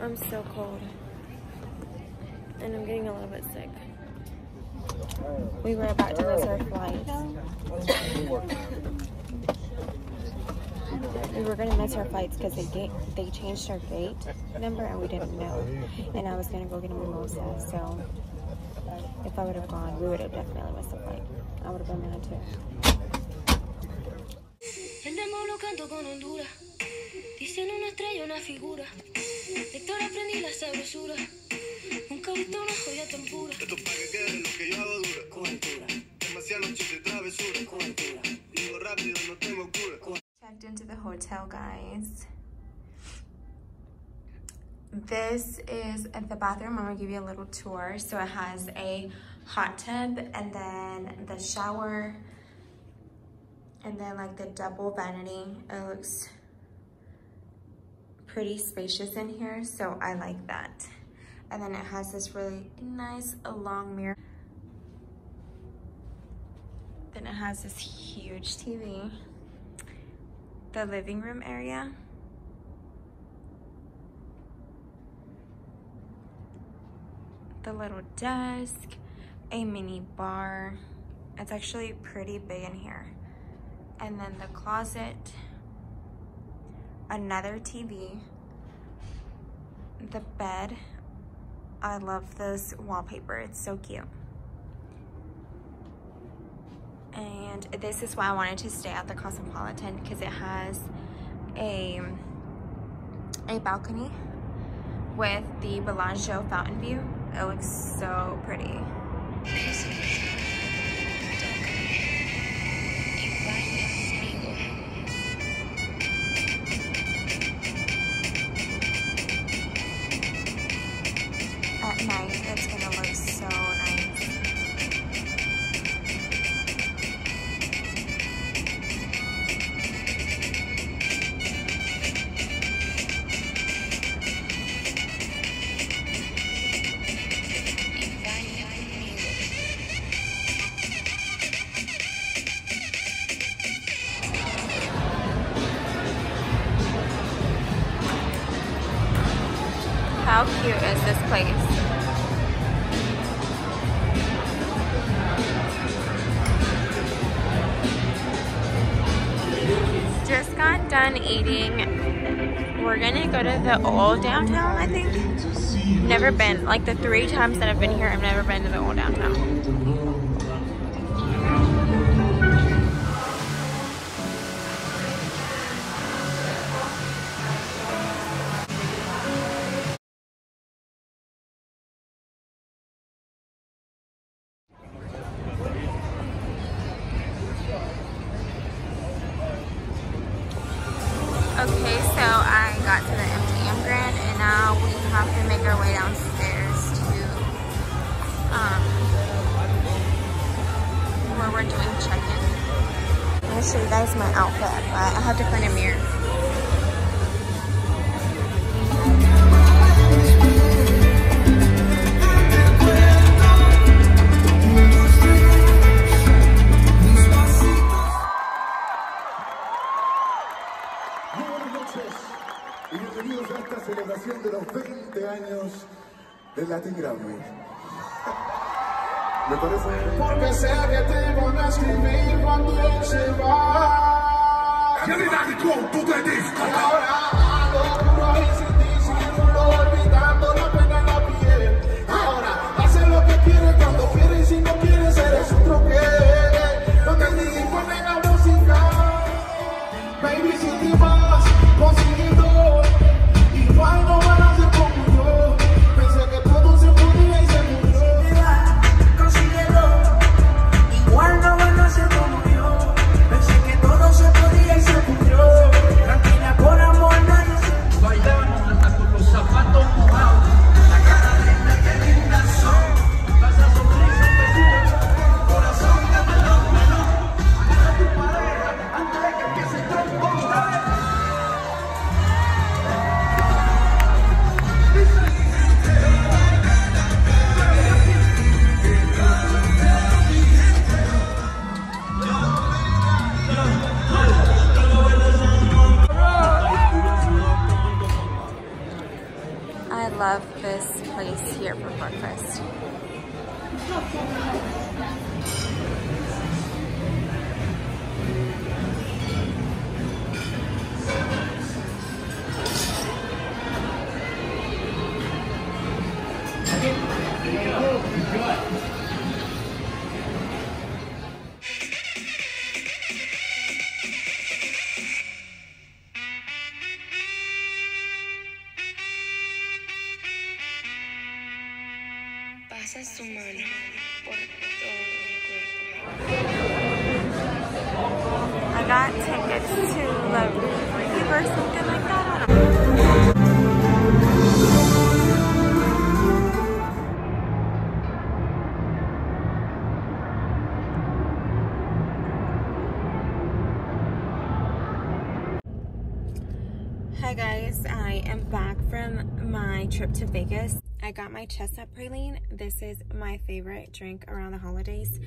I'm so cold. And I'm getting a little bit sick. We were about to miss our flight. We were gonna miss our flights because they they changed our gate number and we didn't know. And I was gonna go get a mimosa, so if I would have gone, we would have definitely missed the flight. I would have been mad too. El canto con Honduras. Dicen una estrella, una figura. Héctor aprendí la sabrosura. Nunca he visto una joya tan pura. Esto para que quede lo que yo hago dura. Con altura. Demasiadas noches de travesura. Con. Vivo rápido, no tengo cura. Checked into the hotel, guys. This is the bathroom. I'm gonna give you a little tour. So it has a hot tub and then the shower and then like the double vanity. It looks pretty spacious in here, so I like that. And then it has this really nice long mirror. Then it has this huge TV. The living room area. The little desk, a mini bar. It's actually pretty big in here. And then the closet, another TV, the bed. I love this wallpaper, it's so cute. And this is why I wanted to stay at the Cosmopolitan because it has a, a balcony with the Bellagio fountain view. It looks so pretty. How cute is this place? Just got done eating. We're gonna go to the old downtown, I think. Never been. Like the three times that I've been here, I've never been to the old downtown. Now we have to make our way downstairs to um, where we're doing check-in. Gonna show you guys my outfit, but I have to find a mirror. Latin Grammy. Me parece Porque sé que te van a escribir cuando él se va. Y ahora ando puro y sin disimulo, olvidando la pena en la piel. Ahora hace lo que quiere cuando quiere y si no quiere eres que. No te la música. Baby, si te vas consiguiendo, love this place here for breakfast. Pasa su mano por todo mi cuerpo. I got tickets to the Reeve or something like Hi guys, I am back from my trip to Vegas. I got my chestnut praline. This is my favorite drink around the holidays.